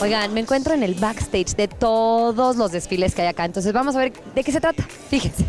Oigan, me encuentro en el backstage de todos los desfiles que hay acá, entonces vamos a ver de qué se trata. Fíjense.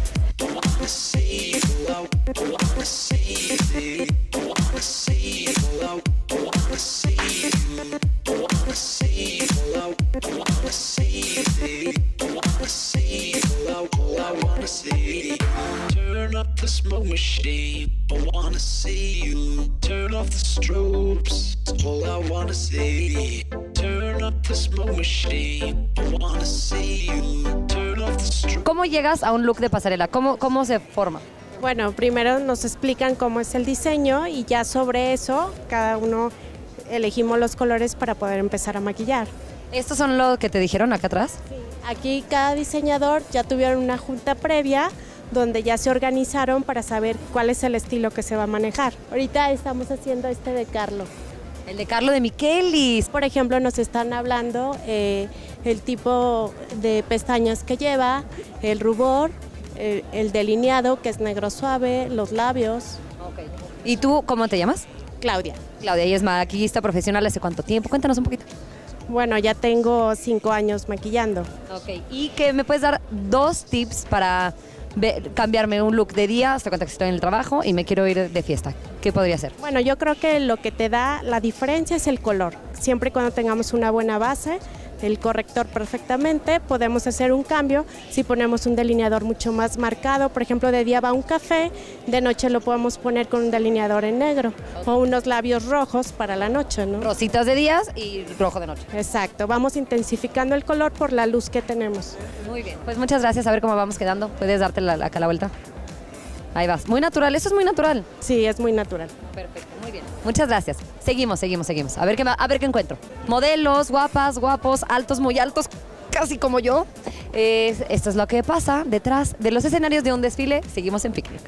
Turn up the smoke machine. I wanna see you. Turn off the strobes. All I wanna see. Turn up the smoke machine. I wanna see you. Turn off the strobes. ¿Cómo llegas a un look de pasarela? ¿Cómo, cómo se forma? Bueno, primero nos explican cómo es el diseño y ya sobre eso cada uno elegimos los colores para poder empezar a maquillar. ¿Estos son los que te dijeron acá atrás? Aquí cada diseñador ya tuvieron una junta previa donde ya se organizaron para saber cuál es el estilo que se va a manejar. Ahorita estamos haciendo este de Carlo. El de Carlo de Michelis. Por ejemplo, nos están hablando eh, el tipo de pestañas que lleva, el rubor, eh, el delineado que es negro suave, los labios. ¿Y tú cómo te llamas? Claudia. Claudia, ella es maquillista profesional hace cuánto tiempo. Cuéntanos un poquito. Bueno, ya tengo cinco años maquillando. Ok. ¿Y que me puedes dar dos tips para cambiarme un look de día hasta cuenta que estoy en el trabajo y me quiero ir de fiesta? ¿Qué podría ser? Bueno, yo creo que lo que te da la diferencia es el color. Siempre y cuando tengamos una buena base, el corrector perfectamente, podemos hacer un cambio si ponemos un delineador mucho más marcado. Por ejemplo, de día va un café, de noche lo podemos poner con un delineador en negro o unos labios rojos para la noche, ¿no? Rositas de días y rojo de noche. Exacto, vamos intensificando el color por la luz que tenemos. Muy bien. Pues muchas gracias. A ver cómo vamos quedando. ¿Puedes darte la, acá la vuelta? Ahí vas. Muy natural. Eso es muy natural. Sí, es muy natural. Perfecto. Muy bien. Muchas gracias. Seguimos, seguimos, seguimos. A ver qué, a ver qué encuentro. Modelos, guapas, guapos, altos, muy altos, casi como yo. Es- esto es lo que pasa detrás de los escenarios de un desfile. Seguimos en Picnic.